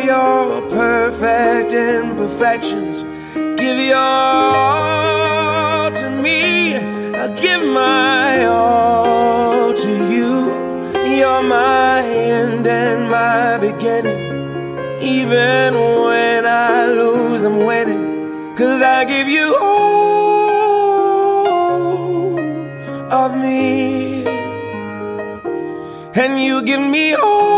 your perfect imperfections. Give your all to me. I give my all to you. You're my end and my beginning. Even when I lose, I'm winning. Cause I give you all of me. And you give me all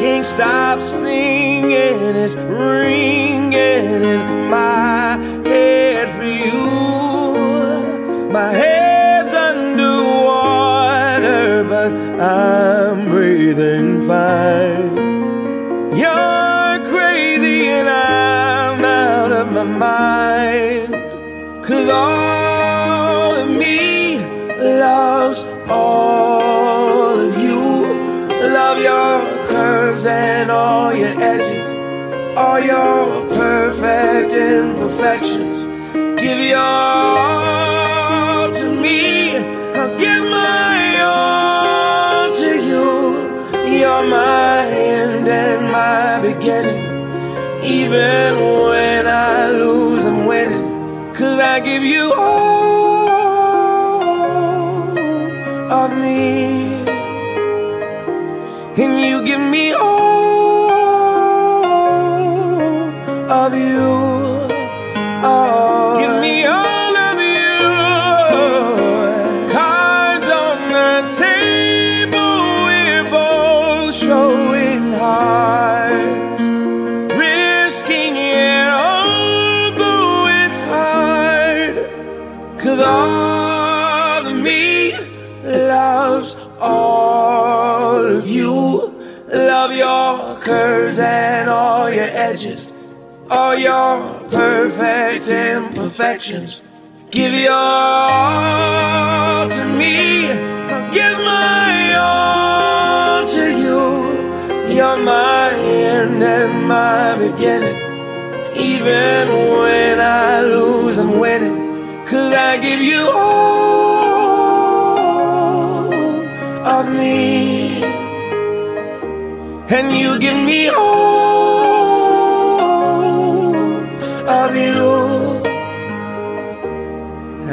Can't stop singing. It's ringing in my head for you. My head's underwater, but I'm breathing fine. You're crazy and I'm out of my mind. Cause all of me loves all and all your edges, all your perfect imperfections. Give your all to me. I'll give my all to you. You're my end and my beginning. Even when I lose, I'm winning. Cause I give you all of me. And you give me all your perfect imperfections. Give your all to me. Give my all to you. You're my end and my beginning. Even when I lose, I'm winning. Cause I give you all of me. And you give me all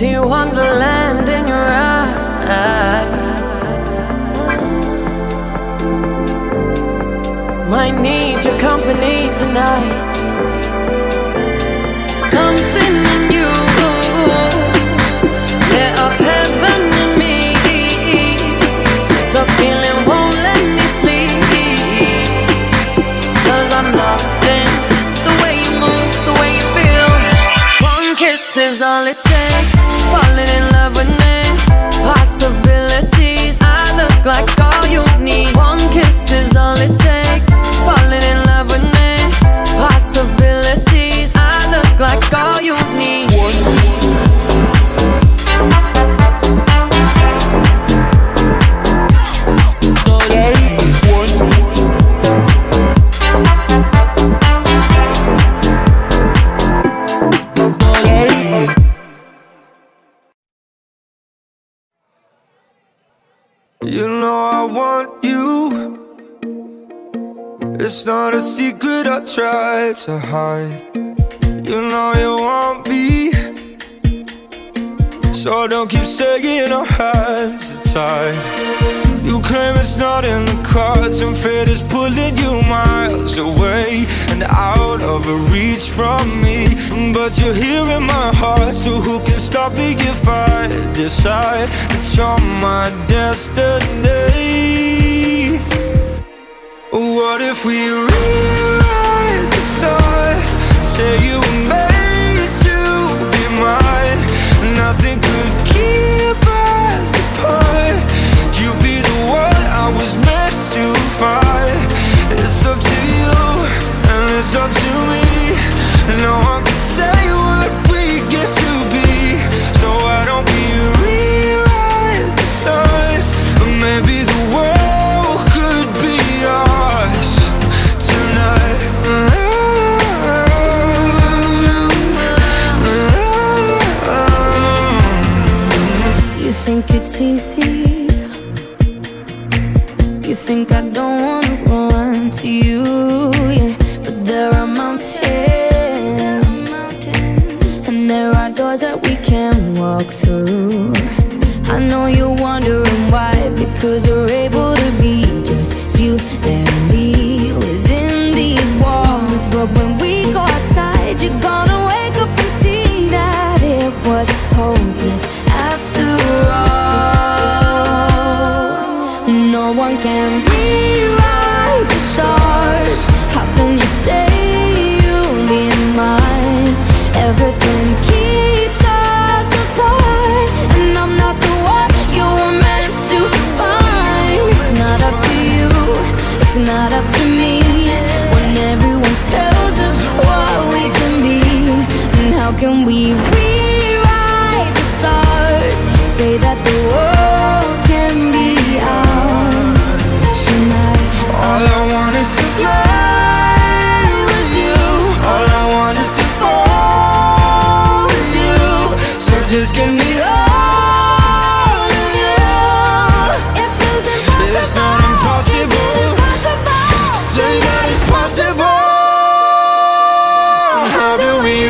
See wonderland in your eyes. Might need your company tonight. Like You know I want you. It's not a secret I try to hide. You know you want me. So don't keep saying our hands tied. You claim it's not in the cards, and fate is pulling you miles away and out of reach from me. But you're here in my heart, so who can stop me if I decide that you're my destiny? What if we rewrite the stars? Say you were it's easy? You think I don't wanna run to you? Yeah, but there are mountains, and there are doors that we can walk through. I know you're wondering why, because we're able can we rewrite the stars? Say that the world can be ours tonight. All I want is to fly with you. All I want is to fall with you. So just give me all of you. It feels impossible. It's not impossible. Impossible? Say that it's possible. How do we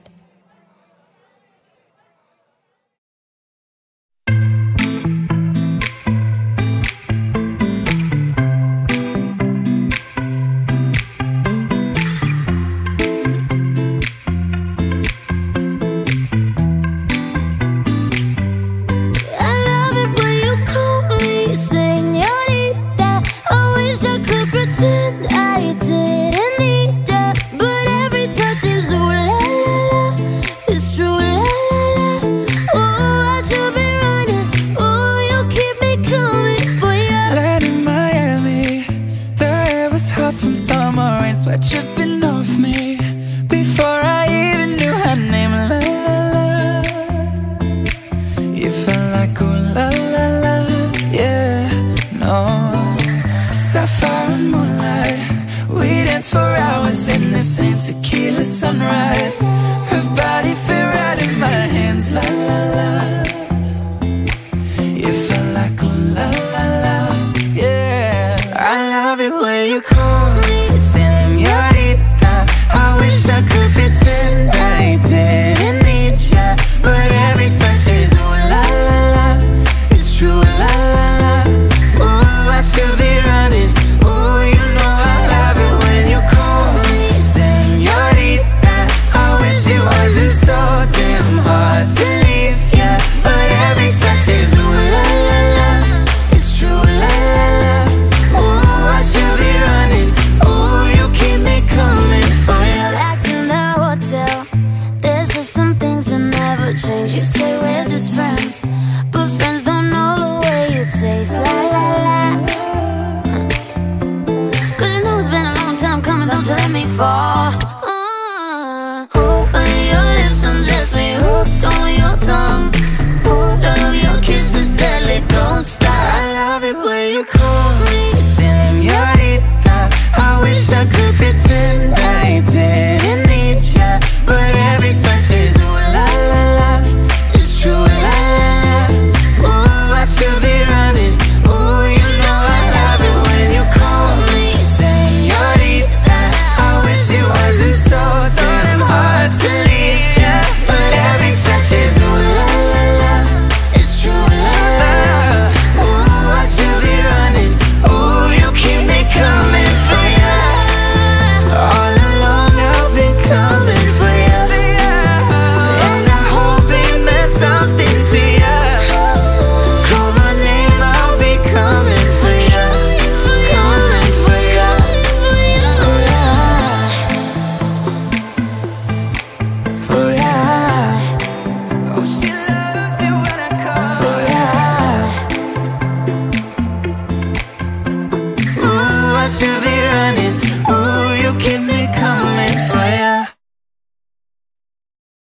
dance for hours in the same tequila sunrise. Her body fit right in my hands, la la la. Oh, she